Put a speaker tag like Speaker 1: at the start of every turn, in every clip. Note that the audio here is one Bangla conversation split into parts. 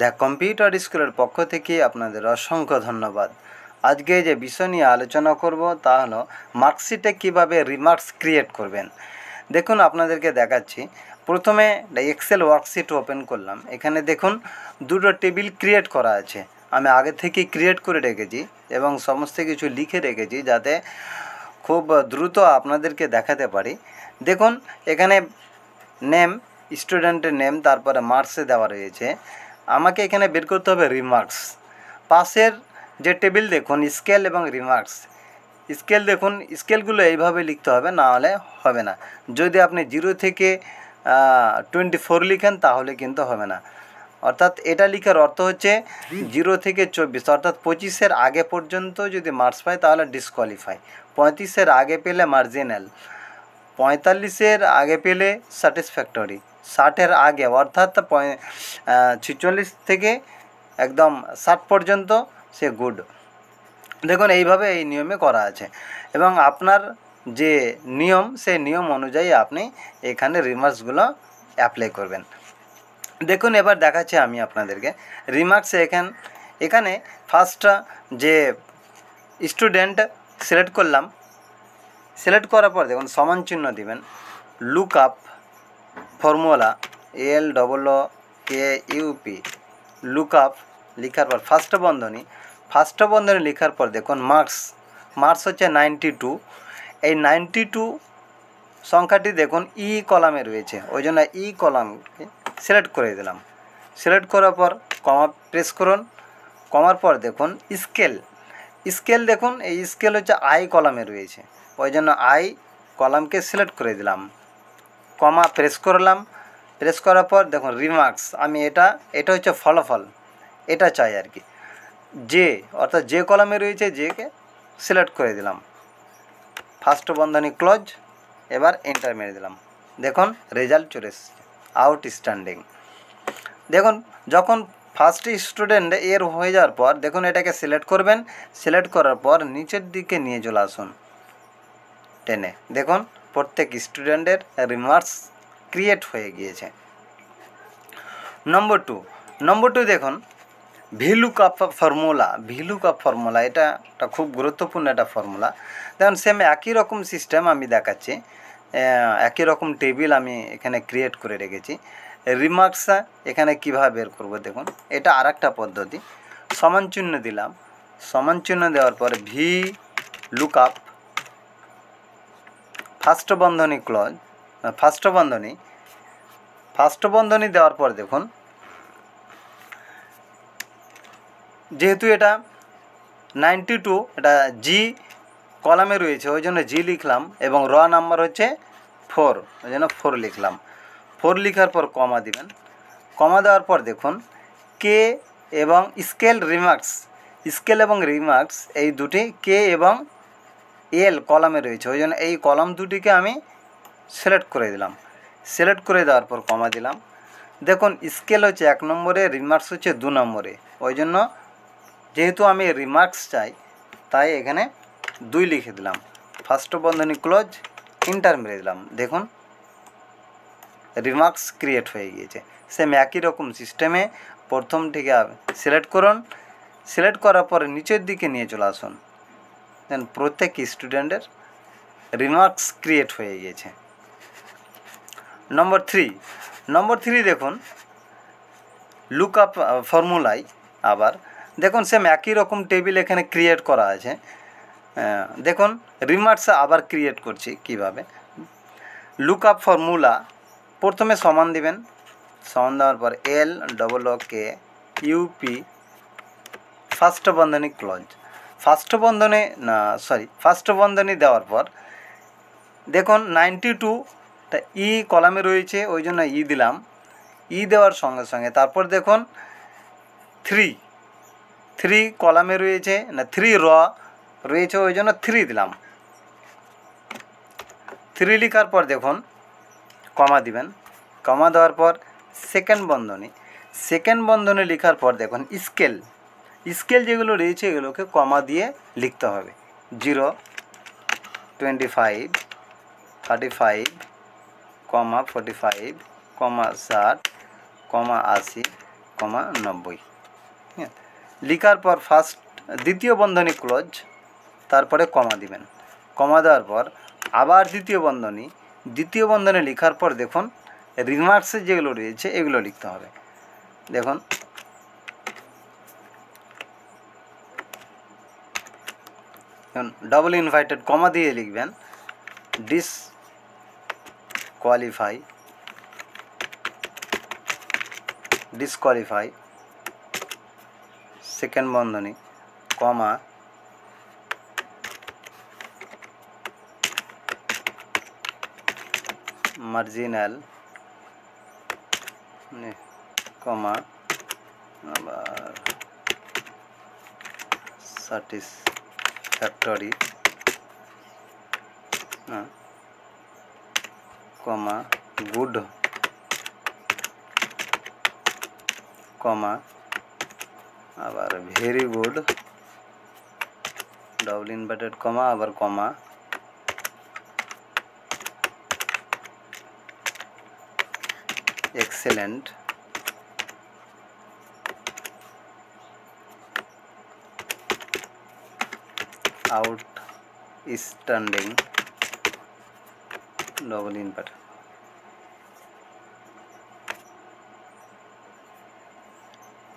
Speaker 1: দ্য কম্পিউটার স্কুলের পক্ষ থেকে আপনাদের অসংখ্য ধন্যবাদ আজকে যে বিষয় নিয়ে আলোচনা করব তা হলো মার্কশিটে কিভাবে রিমার্কস ক্রিয়েট করবেন দেখুন আপনাদেরকে দেখাচ্ছি প্রথমে এক্সেল ওয়ার্কশিট ওপেন করলাম এখানে দেখুন দুটো টেবিল ক্রিয়েট করা আছে আমি আগে থেকে ক্রিয়েট করে রেখেছি এবং সমস্ত কিছু লিখে রেখেছি যাতে খুব দ্রুত আপনাদেরকে দেখাতে পারি দেখুন এখানে নেম স্টুডেন্টের নেম তারপরে মার্কসে দেওয়া রয়েছে আমাকে এখানে বের করতে হবে রিমার্কস পাশের যে টেবিল দেখুন স্কেল এবং রিমার্কস স্কেল দেখুন স্কেলগুলো এইভাবে লিখতে হবে না হলে হবে না যদি আপনি জিরো থেকে টোয়েন্টি ফোর লিখেন তাহলে কিন্তু হবে না অর্থাৎ এটা লিখার অর্থ হচ্ছে জিরো থেকে চব্বিশ অর্থাৎ পঁচিশের আগে পর্যন্ত যদি মার্কস পায় তাহলে ডিসকোয়ালিফাই পঁয়ত্রিশের আগে পেলে মার্জিনাল পঁয়তাল্লিশের আগে পেলে স্যাটিসফ্যাক্টরি ষাটের আগে অর্থাৎ ছিচল্লিশ থেকে একদম ষাট পর্যন্ত সে গুড দেখুন এইভাবে এই নিয়মে করা আছে এবং আপনার যে নিয়ম সেই নিয়ম অনুযায়ী আপনি এখানে রিমার্কসগুলো অ্যাপ্লাই করবেন দেখুন এবার দেখাচ্ছি আমি আপনাদেরকে রিমার্কস এখান এখানে ফার্স্ট যে স্টুডেন্ট সিলেক্ট করলাম সিলেক্ট করার পর দেখুন সমান চিহ্ন দিবেন look up formula L double K U P look up লেখার পর ফার্স্ট বন্ধনী ফার্স্ট বন্ধনী লেখার পর দেখুন মার্কস মার্কস হচ্ছে নাইনটি টু এই নাইনটি টু সংখ্যাটি দেখুন ই e কলামে রয়েছে ওই জন্য ই কলামকে সিলেক্ট করে দিলাম সিলেক্ট করার পর কমা প্রেস করুন কমার পর দেখুন স্কেল স্কেল দেখুন এই স্কেল হচ্ছে আই কলামে রয়েছে ওই জন্য আই কলামকে সিলেক্ট করে দিলাম কমা প্রেস করলাম প্রেস করার পর দেখুন রিমার্কস আমি এটা এটা হচ্ছে ফলাফল এটা চাই আর কি যে অর্থাৎ যে কলমে রয়েছে যেকে সিলেক্ট করে দিলাম ফার্স্ট বন্ধনী ক্লোজ এবার এন্টার মেরে দিলাম দেখুন রেজাল্ট চলে এসেছে আউটস্ট্যান্ডিং দেখুন যখন ফার্স্ট স্টুডেন্ট এর হয়ে যাওয়ার পর দেখুন এটাকে সিলেক্ট করবেন সিলেক্ট করার পর নিচের দিকে নিয়ে চলে আসুন টেনে দেখুন প্রত্যেক স্টুডেন্টের রিমার্কস ক্রিয়েট হয়ে গিয়েছে নম্বর টু নম্বর টু দেখুন vlookup formula vlookup formula এটা একটা খুব গুরুত্বপূর্ণ একটা ফর্মুলা দেখুন সেম একই রকম সিস্টেম আমি দেখাচ্ছি একই রকম টেবিল আমি এখানে ক্রিয়েট করে রেখেছি রিমার্কস এখানে কীভাবে বের করবো দেখুন এটা আর একটা পদ্ধতি সমান চিহ্ন দিলাম সমান চিহ্ন দেওয়ার পর ভি লুক আপ ফাষ্টবন্ধনী ক্লজ ফার্স্ট ফাষ্টবন্ধনী দেওয়ার পর দেখুন যেহেতু এটা নাইনটি টু এটা জি কলামে রয়েছে ওই জন্য জি লিখলাম এবং র নাম্বার হচ্ছে ফোর ওই জন্য ফোর লিখলাম ফোর লিখার পর কমা দিবেন কমা দেওয়ার পর দেখুন কে এবং স্কেল রিমার্কস স্কেল এবং রিমার্কস এই দুটি কে এবং এল কলামে রয়েছে ওই জন্য এই কলাম দুটিকে আমি সিলেক্ট করে দিলাম সিলেক্ট করে দেওয়ার পর কমা দিলাম দেখুন স্কেল হচ্ছে এক নম্বরে রিমার্কস হচ্ছে দু নম্বরে ওই জন্য যেহেতু আমি রিমার্কস চাই তাই এখানে দুই লিখে দিলাম ফার্স্ট বন্ধনী ক্লোজ ইন্টার মেরে দিলাম দেখুন রিমার্কস ক্রিয়েট হয়ে গিয়েছে সেম একই রকম সিস্টেমে প্রথম প্রথমটিকে সিলেক্ট করুন সিলেক্ট করার পরে নিচের দিকে নিয়ে চলে আসুন দেন প্রত্যেক স্টুডেন্টের রিমার্কস ক্রিয়েট হয়ে গিয়েছে নম্বর থ্রি নম্বর থ্রি দেখুন লুক আপ ফর্মুলাই আবার দেখুন সেম একই রকম টেবিল এখানে ক্রিয়েট করা আছে দেখুন রিমার্কস আবার ক্রিয়েট করছি কিভাবে লুক আপ ফর্মুলা প্রথমে সমান দিবেন সমান দেওয়ার পর L double O K U P first বন্ধনী ক্লজ ফার্স্ট বন্ধনে না সরি ফার্স্ট বন্ধনী দেওয়ার পর দেখুন নাইনটি টু তা ই কলামে রয়েছে ওই জন্য ই দিলাম ই দেওয়ার সঙ্গে সঙ্গে তারপর দেখুন থ্রি থ্রি কলামে রয়েছে না থ্রি র রয়েছে ওই জন্য থ্রি দিলাম থ্রি লেখার পর দেখুন কমা দিবেন কমা দেওয়ার পর সেকেন্ড বন্ধনী সেকেন্ড বন্ধনী লেখার পর দেখুন স্কেল স্কেল যেগুলো রয়েছে এগুলোকে কমা দিয়ে লিখতে হবে zero twenty five thirty five comma forty five comma ষাট কমা আশি কমা নব্বই হ্যাঁ লিখার পর ফার্স্ট দ্বিতীয় বন্ধনী ক্লোজ তারপরে কমা দিবেন কমা দেওয়ার পর আবার দ্বিতীয় বন্ধনী দ্বিতীয় বন্ধনী লিখার পর দেখুন রিমার্কসে যেগুলো রয়েছে এগুলো লিখতে হবে দেখুন ডবল ইনভাইটেড কমা দিয়ে লিখবেন ডিস কোয়ালিফাই ডিসকোয়ালিফাই সেকেন্ড বন্ধনী কমা মার্জিনাল কমা আবার সার্টিস 30 comma good comma our very good double inverted comma our comma excellent standing double inverted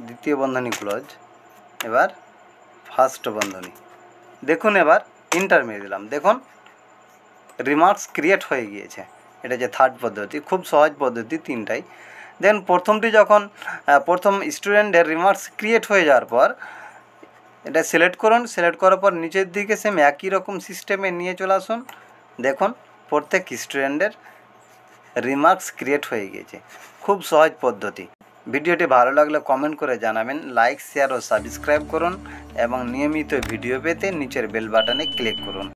Speaker 1: দ্বিতীয় বন্ধনী ক্লোজ এবার ফার্স্ট বন্ধনী দেখুন এবার ইন্টার মেরে দিলাম দেখুন রিমার্কস ক্রিয়েট হয়ে গিয়েছে এটা যে থার্ড পদ্ধতি খুব সহজ পদ্ধতি তিনটাই দেন প্রথমটি যখন প্রথম স্টুডেন্টের রিমার্কস ক্রিয়েট হয়ে যাওয়ার পর এটা সিলেক্ট করুন সিলেক্ট করার পর নিচের দিকে সেম একই রকম সিস্টেমে নিয়ে চলে আসুন দেখুন প্রত্যেক স্টুডেন্টের রিমার্কস ক্রিয়েট হয়ে গিয়েছে খুব সহজ পদ্ধতি ভিডিওটি ভালো লাগলে কমেন্ট করে জানাবেন লাইক শেয়ার ও সাবস্ক্রাইব করুন এবং নিয়মিত ভিডিও পেতে নিচের বেল বাটনে ক্লিক করুন